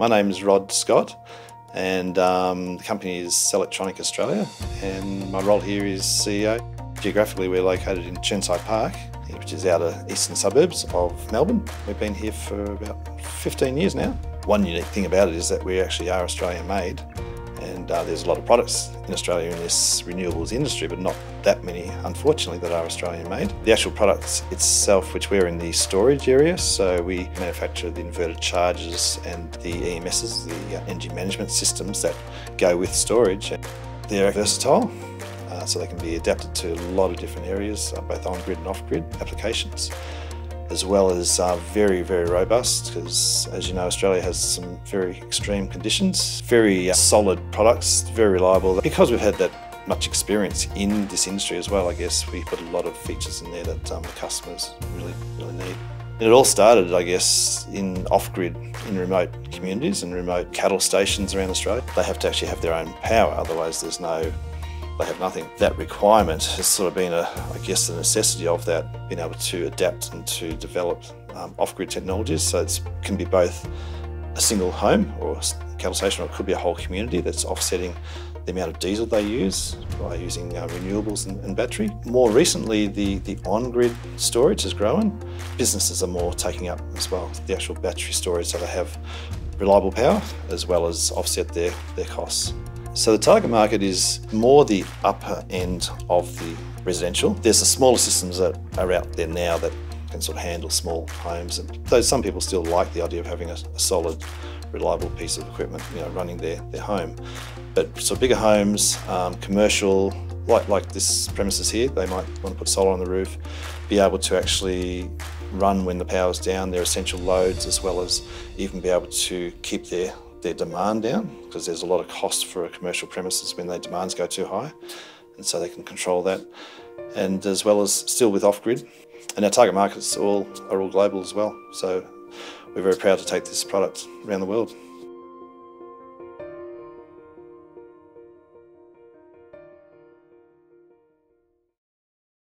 My name is Rod Scott and um, the company is Selectronic Australia and my role here is CEO. Geographically we're located in Chirnside Park which is out of eastern suburbs of Melbourne. We've been here for about 15 years now. One unique thing about it is that we actually are Australian made and uh, there's a lot of products in Australia in this renewables industry, but not that many, unfortunately, that are Australian made. The actual products itself, which we're in the storage area, so we manufacture the inverter chargers and the EMSs, the uh, energy management systems that go with storage. They're versatile, uh, so they can be adapted to a lot of different areas, uh, both on-grid and off-grid applications as well as uh, very, very robust because, as you know, Australia has some very extreme conditions. Very uh, solid products, very reliable. Because we've had that much experience in this industry as well, I guess we put a lot of features in there that um, the customers really, really need. And it all started, I guess, in off-grid, in remote communities and remote cattle stations around Australia. They have to actually have their own power, otherwise there's no they have nothing. That requirement has sort of been, a, I guess, the necessity of that, being able to adapt and to develop um, off-grid technologies. So it can be both a single home or cattle station, or it could be a whole community that's offsetting the amount of diesel they use by using uh, renewables and, and, battery. More recently, the, the on-grid storage has grown. Businesses are more taking up as well the actual battery storage so they have reliable power as well as offset their, their costs. So the target market is more the upper end of the residential. There's the smaller systems that are out there now that can sort of handle small homes. And though some people still like the idea of having a, a solid, reliable piece of equipment, you know, running their, their home. But so bigger homes, um, commercial, like, like this premises here, they might want to put solar on the roof, be able to actually run when the power's down, their essential loads, as well as even be able to keep their their demand down because there's a lot of cost for a commercial premises when their demands go too high and so they can control that and as well as still with off-grid and our target markets all are all global as well so we're very proud to take this product around the world.